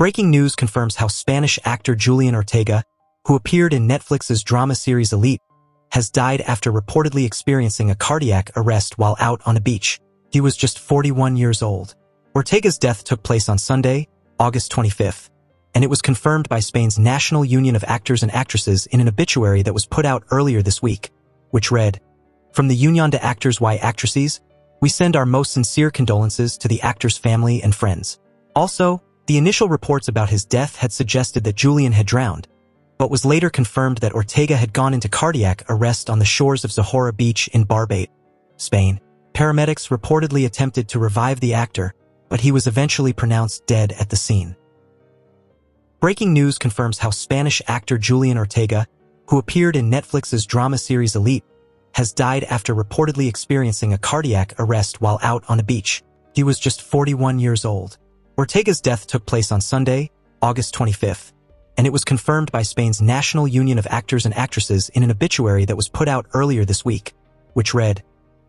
Breaking news confirms how Spanish actor Julian Ortega, who appeared in Netflix's drama series Elite, has died after reportedly experiencing a cardiac arrest while out on a beach. He was just 41 years old. Ortega's death took place on Sunday, August 25th, and it was confirmed by Spain's National Union of Actors and Actresses in an obituary that was put out earlier this week, which read, From the Union de Actores y Actrices, we send our most sincere condolences to the actor's family and friends. Also, the initial reports about his death had suggested that Julian had drowned, but was later confirmed that Ortega had gone into cardiac arrest on the shores of Zahora Beach in Barbate, Spain. Paramedics reportedly attempted to revive the actor, but he was eventually pronounced dead at the scene. Breaking news confirms how Spanish actor Julian Ortega, who appeared in Netflix's drama series Elite, has died after reportedly experiencing a cardiac arrest while out on a beach. He was just 41 years old. Ortega's death took place on Sunday, August 25th, and it was confirmed by Spain's National Union of Actors and Actresses in an obituary that was put out earlier this week, which read,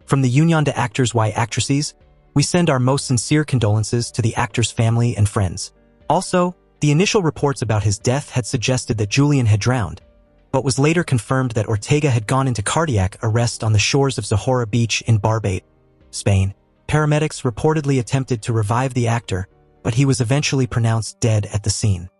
From the Union de Actores y Actrices, we send our most sincere condolences to the actor's family and friends. Also, the initial reports about his death had suggested that Julian had drowned, but was later confirmed that Ortega had gone into cardiac arrest on the shores of Zahora Beach in Barbate, Spain. Paramedics reportedly attempted to revive the actor, but he was eventually pronounced dead at the scene.